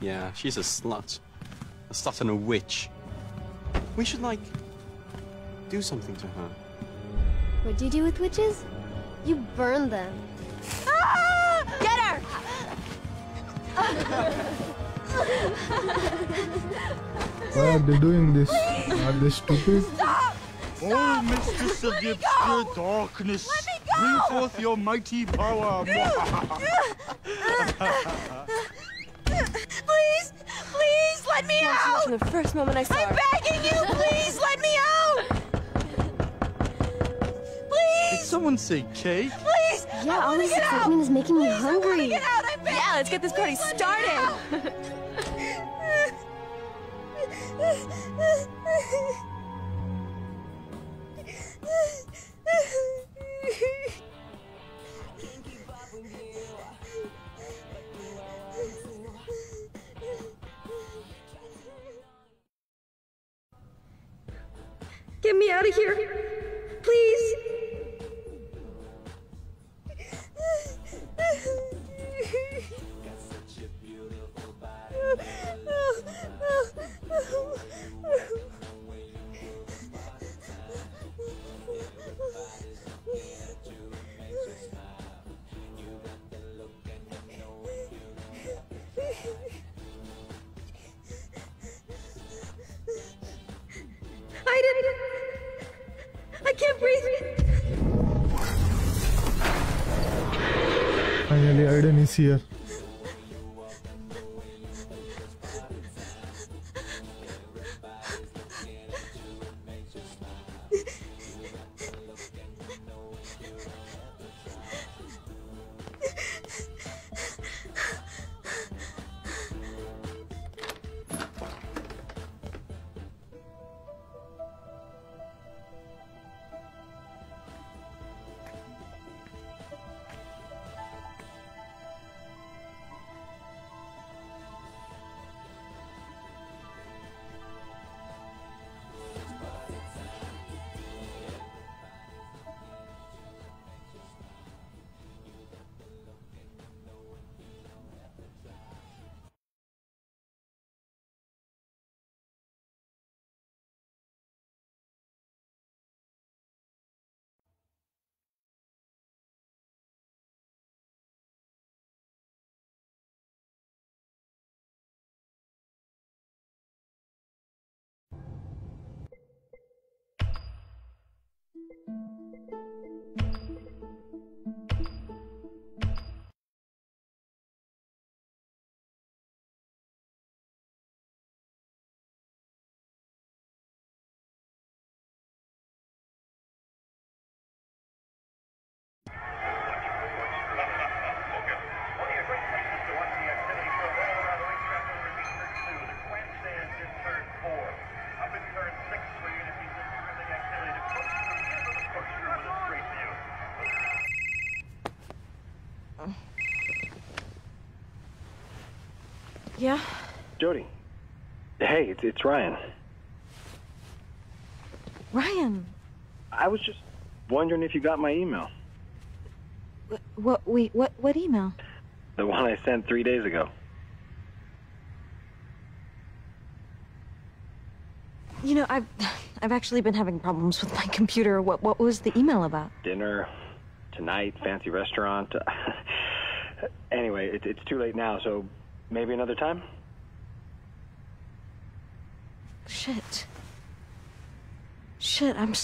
Yeah, she's a slut. A slut and a witch. We should, like, do something to her. What do you do with witches? You burn them. Get her! Why are they doing this? Are they stupid? Oh, mistress of the obscure darkness, bring forth your mighty power. Please, please let me out! From the first moment I saw I'm her. begging you, please let me out! Please! Did someone say cake? please! Yeah, I all wanna this excitement is making me Please, I wanna hungry. get out, I'm begging Yeah, let's get this party Please let me started. Get me out of here, Finally, Aiden is here. Yeah? Jody. Hey, it's, it's Ryan. Ryan. I was just wondering if you got my email. What, what, wait, what, what email? The one I sent three days ago. You know, I've, I've actually been having problems with my computer. What, what was the email about? Dinner, tonight, fancy restaurant. anyway, it, it's too late now, so maybe another time? Shit. Shit, I'm